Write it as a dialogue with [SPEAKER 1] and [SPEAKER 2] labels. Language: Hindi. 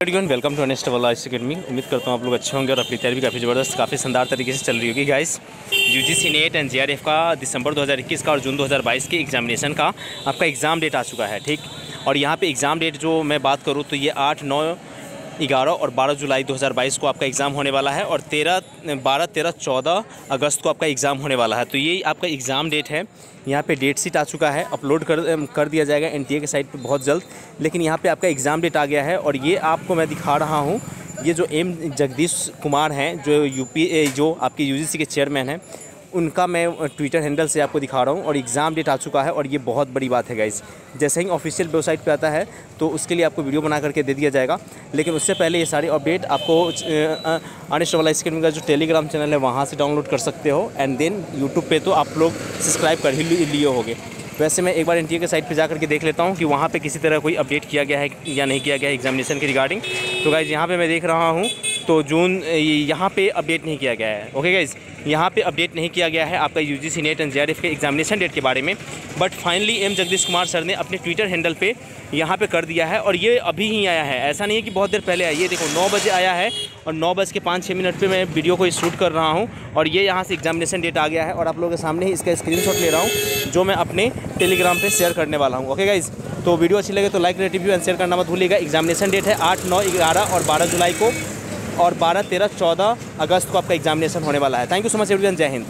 [SPEAKER 1] वेलकम टू अनेस्ट वाला आइस अकेडमी उम्मीद करता हूँ आप लोग अच्छे होंगे और अपनी तैयारी काफ़ी ज़बरदस्त, काफ़ी शानदार तरीके से चल रही होगी guys U G C NET and F का दिसंबर 2021 का और जून 2022 के एग्जामिनेशन का आपका एग्ज़ाम डेट आ चुका है, ठीक? और यहाँ पे एग्ज़ाम डेट जो मैं बात करूँ तो ये आठ, नौ ग्यारह और बारह जुलाई 2022 को आपका एग्ज़ाम होने वाला है और तेरह, बारह, तेरह, चौदह अगस्त को आपका एग्ज़ाम होने वाला है। तो ये आपका एग्ज़ाम डेट है। यहाँ पे डेट शीट आ चुका है। अपलोड कर कर दिया जाएगा एनटीए के साइट पे बहुत जल्द। लेकिन यहाँ पे आपका एग्ज़ाम डेट आ गया है और ये आपको मैं दिखा रहा हूँ। ये जो एम जगदीश कुमार हैं, जो यूपी जो आपके यूजीसी के चेयरमैन हैं उनका मैं ट्विटर हैंडल से आपको दिखा रहा हूँ और एग्ज़ाम डेट आ चुका है और ये बहुत बड़ी बात है गाइज़ जैसे ही ऑफिशियल वेबसाइट पे आता है तो उसके लिए आपको वीडियो बना करके दे दिया जाएगा। लेकिन उससे पहले ये सारी अपडेट आपको अनिश वाला स्क्रीन का जो टेलीग्राम चैनल है, वहाँ से डाउनलोड कर सकते हो। एंड देन यूट्यूब पर तो आप लोग सब्सक्राइब कर ही लिए होगे। वैसे मैं एक बार एन के साइट पर जा करके देख लेता हूँ कि वहाँ पे किसी तरह कोई अपडेट किया गया है या नहीं किया गया है एग्जामिनेशन के रिगार्डिंग तो गाइज़ यहाँ पे मैं देख रहा हूँ तो जून यहाँ पे अपडेट नहीं किया गया है। ओके गाइज़ यहाँ पे अपडेट नहीं किया गया है आपका U G C NET and J K examination date के बारे में। But finally M Jagdish Kumar sir ने अपने ट्विटर हैंडल पे यहाँ पे कर दिया है और ये अभी ही आया है। ऐसा नहीं है कि बहुत देर पहले आया ये देखो, नौ बजे आया है और नौ बज के पाँच छः मिनट पर मैं वीडियो को शूट कर रहा हूँ और ये यहाँ से एग्जामिनेशन डेट आ गया है और आप लोगों के सामने ही इसका स्क्रीन ले रहा हूँ, जो मैं अपने टेलीग्राम पर शेयर करने वाला हूँ। ओके गाइज़ तो वीडियो अच्छी लगे तो लाइक रिव्यू एंड शेयर करना मत भूलिएगा। एग्जामिनेशन डेट है आठ, नौ, ग्यारह और बारह जुलाई को। और बारह, तेरह, चौदह अगस्त को आपका एग्जामिनेशन होने वाला है। Thank you so much everyone जय हिंद